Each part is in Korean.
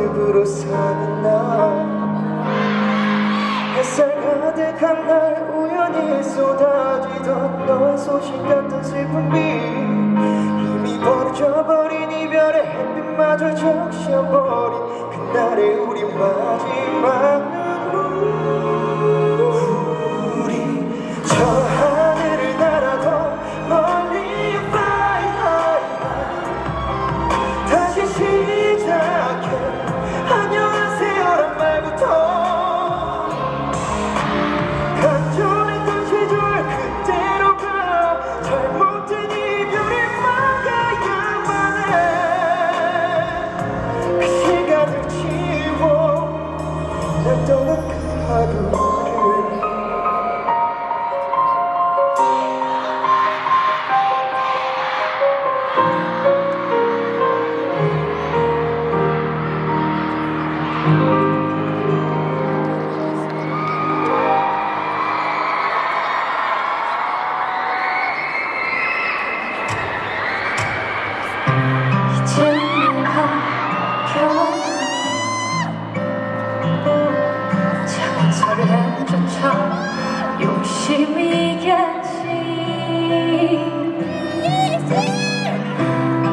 모습으로 사는 나 햇살 가득한 날 우연히 쏟아지던 너의 소식 같은 비. 이미 버려져버린 이별의 햇빛마저 적셔버린 그날의 우리 마지막 겨우 작은 설렘조차 욕심이겠지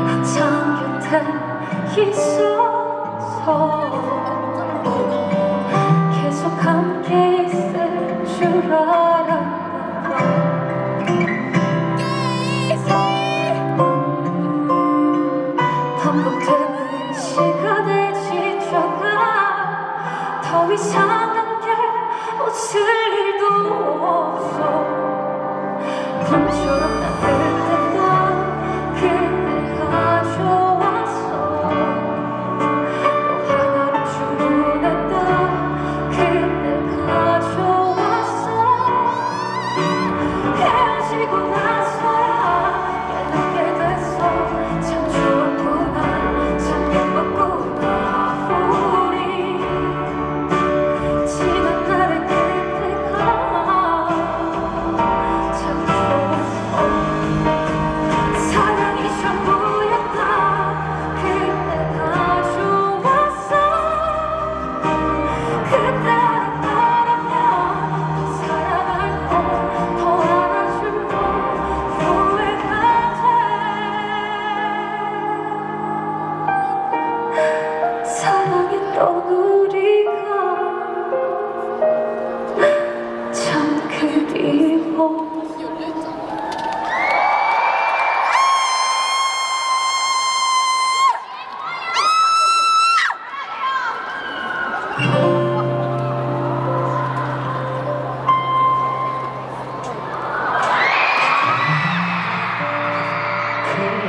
항상 곁에 있어서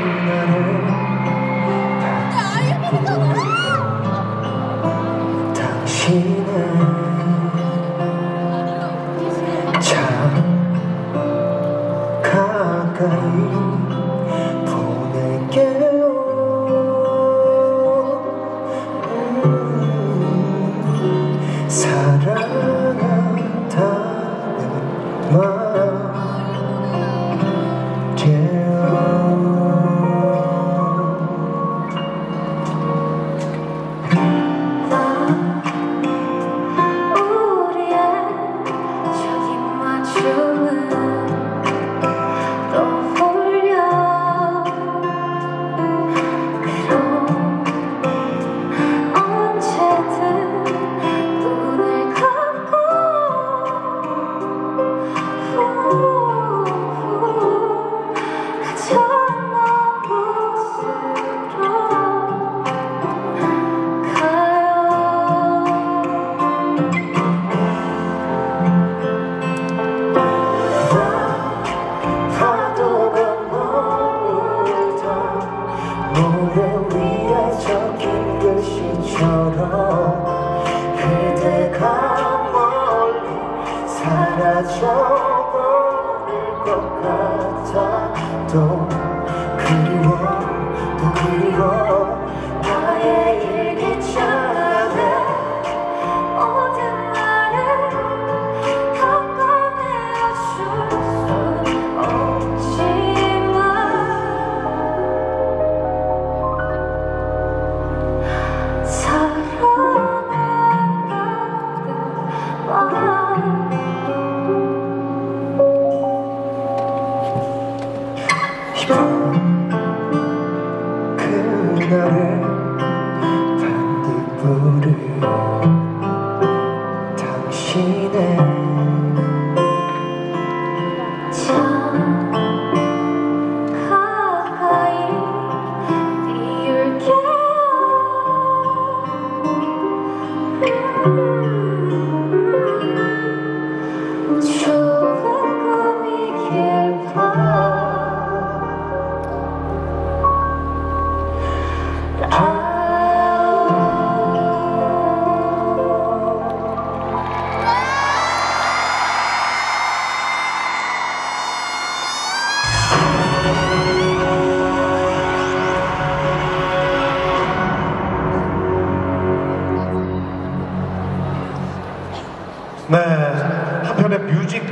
in that old 모래 위에 적힌 글씨처럼 그대가 멀리 사라져버릴 것 같아 또 그리워 또 그리워 그날의 반딧불을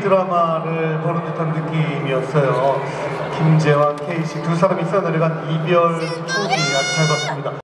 드라마를 보는 듯한 느낌이었어요. 김재환, 케이씨 두 사람이 써내려간 이별 스토리 아주 잘 봤습니다.